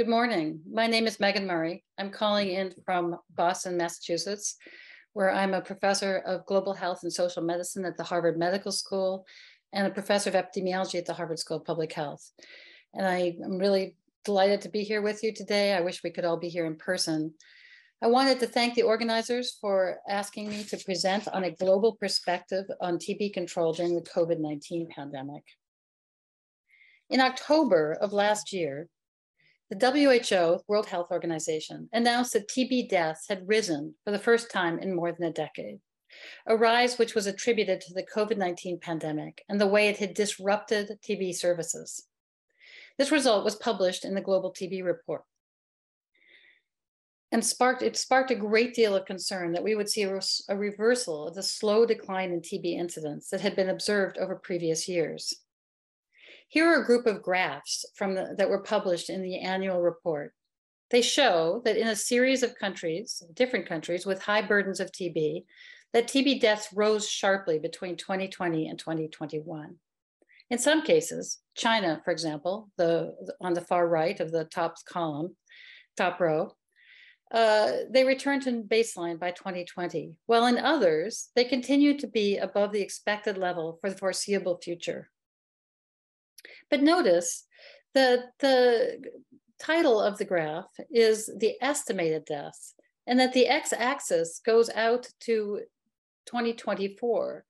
Good morning. My name is Megan Murray. I'm calling in from Boston, Massachusetts, where I'm a professor of global health and social medicine at the Harvard Medical School and a professor of epidemiology at the Harvard School of Public Health. And I am really delighted to be here with you today. I wish we could all be here in person. I wanted to thank the organizers for asking me to present on a global perspective on TB control during the COVID-19 pandemic. In October of last year, the WHO, World Health Organization, announced that TB deaths had risen for the first time in more than a decade, a rise which was attributed to the COVID 19 pandemic and the way it had disrupted TB services. This result was published in the Global TB Report. And sparked, it sparked a great deal of concern that we would see a, a reversal of the slow decline in TB incidence that had been observed over previous years. Here are a group of graphs from the, that were published in the annual report. They show that in a series of countries, different countries with high burdens of TB, that TB deaths rose sharply between 2020 and 2021. In some cases, China, for example, the, on the far right of the top column, top row, uh, they returned to baseline by 2020, while in others, they continued to be above the expected level for the foreseeable future. But notice the, the title of the graph is the estimated deaths and that the x-axis goes out to 2024.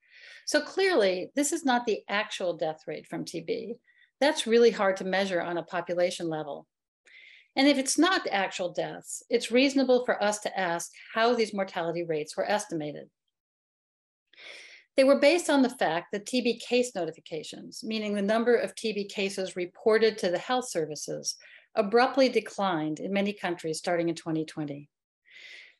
So clearly, this is not the actual death rate from TB. That's really hard to measure on a population level. And if it's not actual deaths, it's reasonable for us to ask how these mortality rates were estimated. They were based on the fact that TB case notifications, meaning the number of TB cases reported to the health services, abruptly declined in many countries starting in 2020.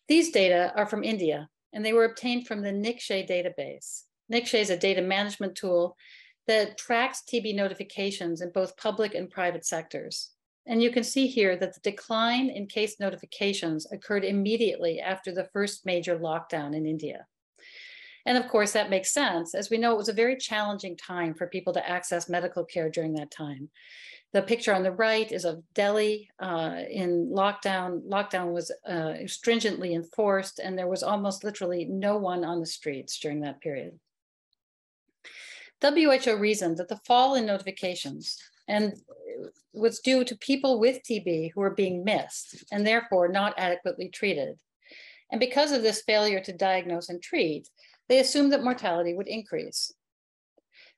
These data are from India, and they were obtained from the Nikshay database. Nikshay is a data management tool that tracks TB notifications in both public and private sectors. And you can see here that the decline in case notifications occurred immediately after the first major lockdown in India. And of course, that makes sense, as we know it was a very challenging time for people to access medical care during that time. The picture on the right is of Delhi uh, in lockdown. Lockdown was uh, stringently enforced, and there was almost literally no one on the streets during that period. WHO reasoned that the fall in notifications and was due to people with TB who were being missed and therefore not adequately treated. And because of this failure to diagnose and treat, they assumed that mortality would increase.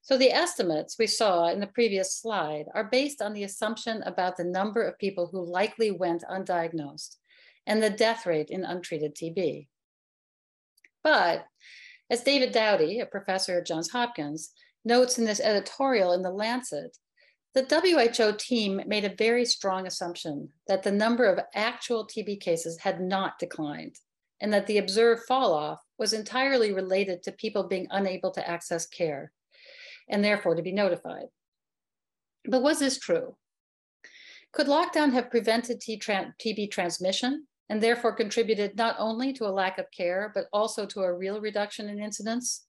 So the estimates we saw in the previous slide are based on the assumption about the number of people who likely went undiagnosed and the death rate in untreated TB. But as David Dowdy, a professor at Johns Hopkins, notes in this editorial in The Lancet, the WHO team made a very strong assumption that the number of actual TB cases had not declined and that the observed fall off was entirely related to people being unable to access care and therefore to be notified. But was this true? Could lockdown have prevented TB transmission and therefore contributed not only to a lack of care, but also to a real reduction in incidence?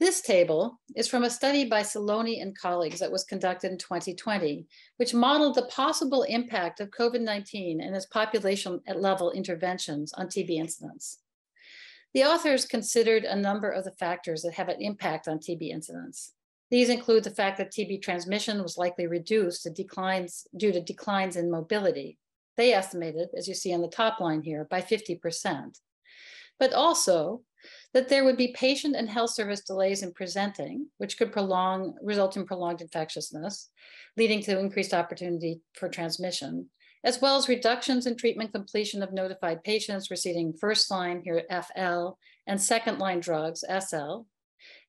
This table is from a study by Cilloni and colleagues that was conducted in 2020, which modeled the possible impact of COVID-19 and its population level interventions on TB incidence. The authors considered a number of the factors that have an impact on TB incidence. These include the fact that TB transmission was likely reduced to declines due to declines in mobility. They estimated, as you see on the top line here, by 50%. But also that there would be patient and health service delays in presenting, which could prolong, result in prolonged infectiousness, leading to increased opportunity for transmission, as well as reductions in treatment completion of notified patients receiving first line here FL and second line drugs SL,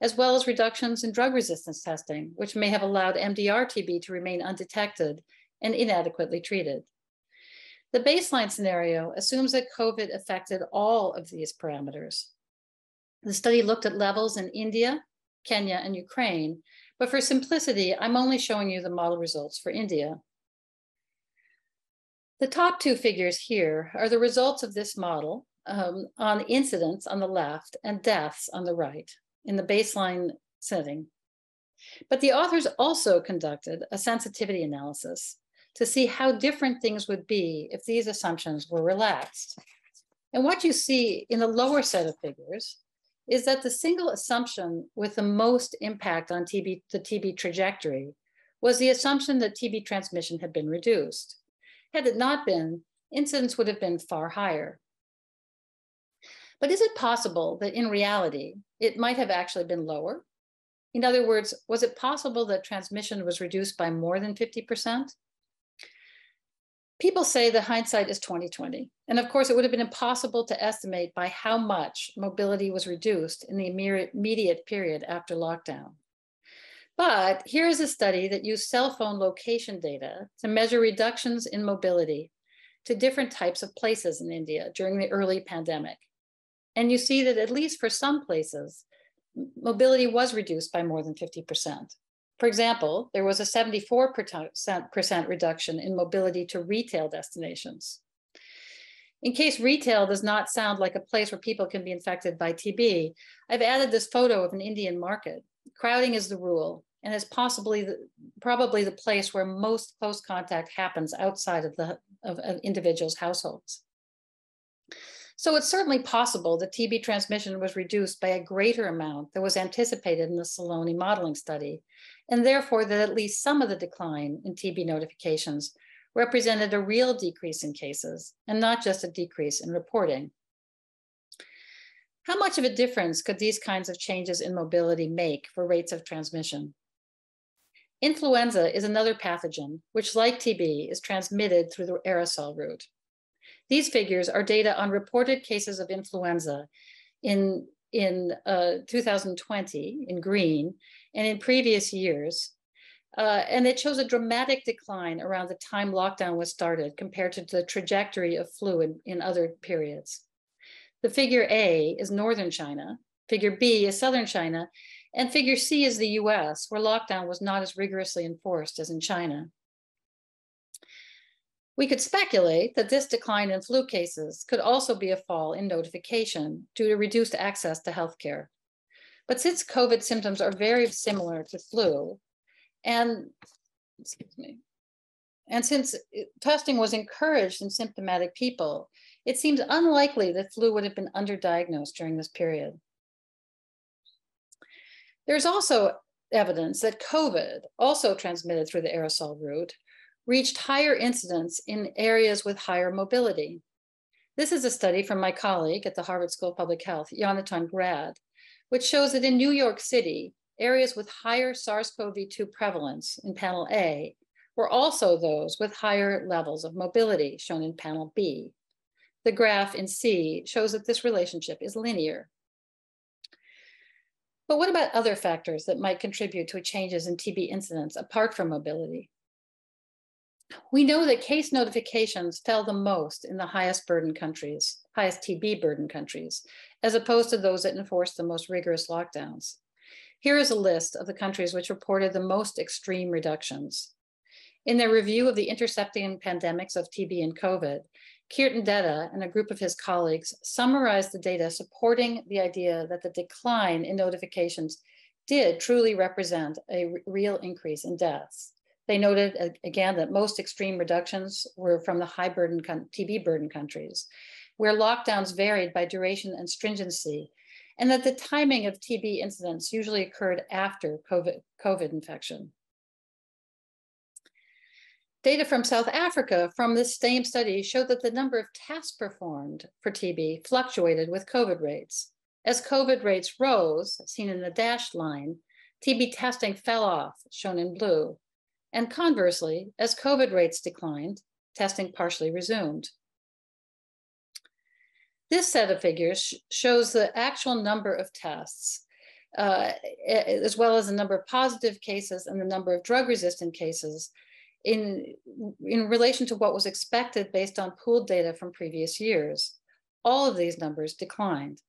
as well as reductions in drug resistance testing, which may have allowed MDR TB to remain undetected and inadequately treated. The baseline scenario assumes that COVID affected all of these parameters. The study looked at levels in India, Kenya, and Ukraine, but for simplicity, I'm only showing you the model results for India. The top two figures here are the results of this model um, on incidence on the left and deaths on the right in the baseline setting. But the authors also conducted a sensitivity analysis to see how different things would be if these assumptions were relaxed. And what you see in the lower set of figures is that the single assumption with the most impact on TB, the TB trajectory was the assumption that TB transmission had been reduced. Had it not been, incidence would have been far higher. But is it possible that in reality, it might have actually been lower? In other words, was it possible that transmission was reduced by more than 50%? People say that hindsight is 2020. And of course, it would have been impossible to estimate by how much mobility was reduced in the immediate period after lockdown. But here is a study that used cell phone location data to measure reductions in mobility to different types of places in India during the early pandemic. And you see that at least for some places, mobility was reduced by more than 50%. For example, there was a 74% reduction in mobility to retail destinations. In case retail does not sound like a place where people can be infected by TB, I've added this photo of an Indian market. Crowding is the rule and is possibly the, probably the place where most close contact happens outside of the of, of individuals' households. So it's certainly possible that TB transmission was reduced by a greater amount than was anticipated in the Cilloni modeling study, and therefore that at least some of the decline in TB notifications represented a real decrease in cases and not just a decrease in reporting. How much of a difference could these kinds of changes in mobility make for rates of transmission? Influenza is another pathogen, which like TB is transmitted through the aerosol route. These figures are data on reported cases of influenza in, in uh, 2020 in green and in previous years. Uh, and it shows a dramatic decline around the time lockdown was started compared to the trajectory of flu in, in other periods. The figure A is Northern China, figure B is Southern China, and figure C is the US, where lockdown was not as rigorously enforced as in China. We could speculate that this decline in flu cases could also be a fall in notification due to reduced access to healthcare. But since COVID symptoms are very similar to flu, and excuse me, and since testing was encouraged in symptomatic people, it seems unlikely that flu would have been underdiagnosed during this period. There's also evidence that COVID, also transmitted through the aerosol route, reached higher incidence in areas with higher mobility. This is a study from my colleague at the Harvard School of Public Health, Yonatan Grad, which shows that in New York City, areas with higher SARS-CoV-2 prevalence in panel A were also those with higher levels of mobility, shown in panel B. The graph in C shows that this relationship is linear. But what about other factors that might contribute to changes in TB incidence apart from mobility? We know that case notifications fell the most in the highest burden countries, highest TB burden countries, as opposed to those that enforced the most rigorous lockdowns. Here is a list of the countries which reported the most extreme reductions. In their review of the intercepting pandemics of TB and COVID, Keertan Dheda and a group of his colleagues summarized the data supporting the idea that the decline in notifications did truly represent a real increase in deaths. They noted again that most extreme reductions were from the high burden TB burden countries, where lockdowns varied by duration and stringency, and that the timing of TB incidents usually occurred after COVID, COVID infection. Data from South Africa from this same study showed that the number of tests performed for TB fluctuated with COVID rates. As COVID rates rose, seen in the dashed line, TB testing fell off, shown in blue, and conversely, as COVID rates declined, testing partially resumed. This set of figures shows the actual number of tests, uh, as well as the number of positive cases and the number of drug-resistant cases in, in relation to what was expected based on pooled data from previous years. All of these numbers declined.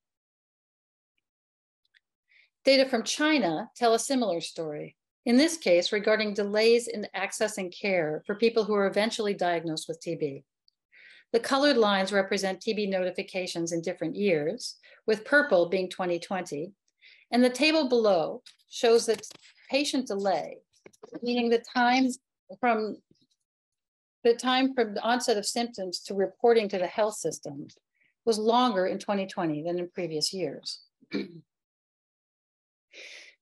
Data from China tell a similar story in this case regarding delays in accessing care for people who are eventually diagnosed with TB. The colored lines represent TB notifications in different years, with purple being 2020. And the table below shows that patient delay, meaning the time from the time from the onset of symptoms to reporting to the health system was longer in 2020 than in previous years.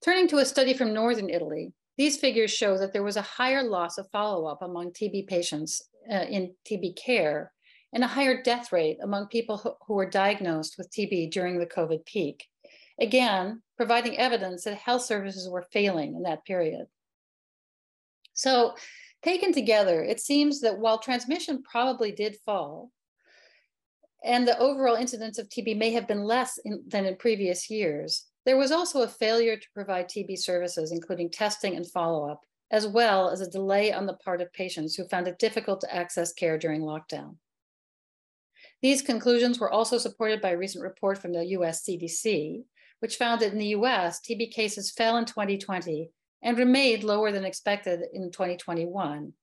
Turning to a study from Northern Italy, these figures show that there was a higher loss of follow-up among TB patients uh, in TB care and a higher death rate among people who, who were diagnosed with TB during the COVID peak. Again, providing evidence that health services were failing in that period. So taken together, it seems that while transmission probably did fall, and the overall incidence of TB may have been less in, than in previous years, there was also a failure to provide TB services, including testing and follow-up, as well as a delay on the part of patients who found it difficult to access care during lockdown. These conclusions were also supported by a recent report from the US CDC, which found that in the US, TB cases fell in 2020 and remained lower than expected in 2021.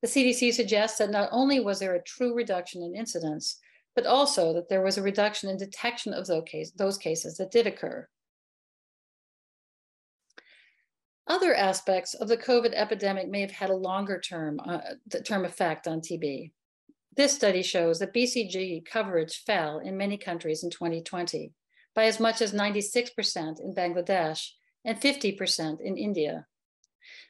The CDC suggests that not only was there a true reduction in incidence, but also that there was a reduction in detection of those, cases that did occur. Other aspects of the COVID epidemic may have had a longer term, uh, term effect on TB. This study shows that BCG coverage fell in many countries in 2020 by as much as 96% in Bangladesh and 50% in India.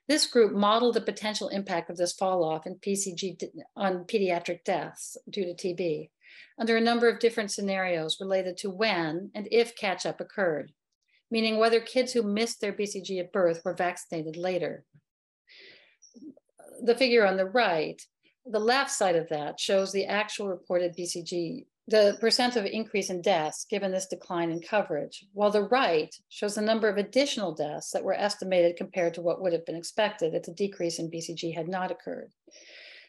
This group modeled the potential impact of this fall off in BCG on pediatric deaths due to TB under a number of different scenarios related to when and if catch up occurred meaning whether kids who missed their BCG at birth were vaccinated later. The figure on the right, the left side of that shows the actual reported BCG, the percent of increase in deaths given this decline in coverage, while the right shows the number of additional deaths that were estimated compared to what would have been expected if the decrease in BCG had not occurred.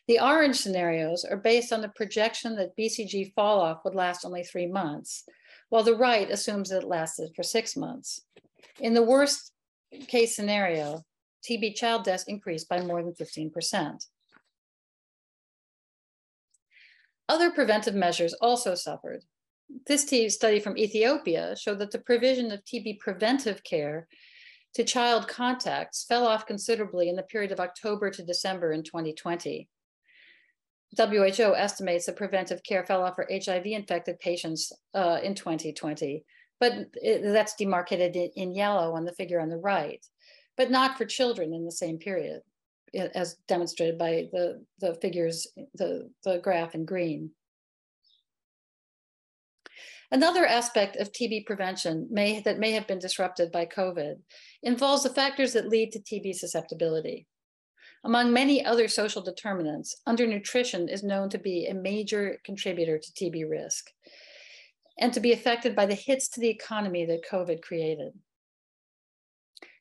The orange scenarios are based on the projection that BCG fall off would last only three months, while the right assumes it lasted for six months. In the worst case scenario, TB child deaths increased by more than 15%. Other preventive measures also suffered. This study from Ethiopia showed that the provision of TB preventive care to child contacts fell off considerably in the period of October to December in 2020. WHO estimates that preventive care fell off for HIV infected patients uh, in 2020, but it, that's demarcated in, in yellow on the figure on the right, but not for children in the same period, as demonstrated by the, the figures, the, the graph in green. Another aspect of TB prevention may, that may have been disrupted by COVID involves the factors that lead to TB susceptibility. Among many other social determinants, undernutrition is known to be a major contributor to TB risk and to be affected by the hits to the economy that COVID created.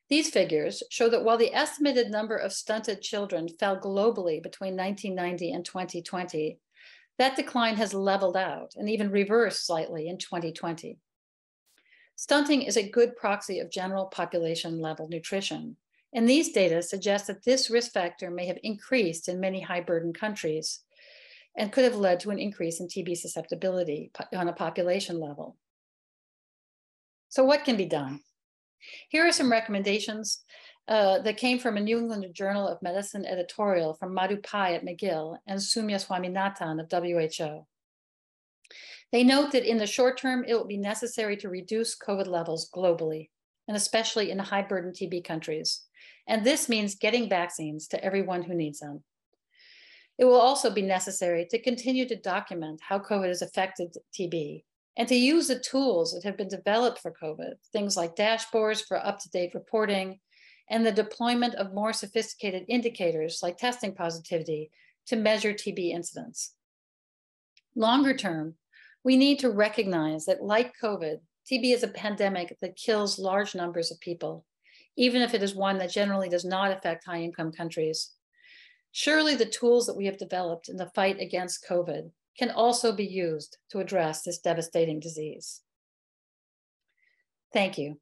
These figures show that while the estimated number of stunted children fell globally between 1990 and 2020, that decline has leveled out and even reversed slightly in 2020. Stunting is a good proxy of general population level nutrition, and these data suggest that this risk factor may have increased in many high burden countries and could have led to an increase in TB susceptibility on a population level. So what can be done? Here are some recommendations uh, that came from a New England Journal of Medicine editorial from Madhu Pai at McGill and Soumya Swaminathan of WHO. They note that in the short term, it will be necessary to reduce COVID levels globally, and especially in high burden TB countries. And this means getting vaccines to everyone who needs them. It will also be necessary to continue to document how COVID has affected TB and to use the tools that have been developed for COVID, things like dashboards for up-to-date reporting, and the deployment of more sophisticated indicators like testing positivity to measure TB incidence. Longer term, we need to recognize that like COVID, TB is a pandemic that kills large numbers of people even if it is one that generally does not affect high income countries. Surely the tools that we have developed in the fight against COVID can also be used to address this devastating disease. Thank you.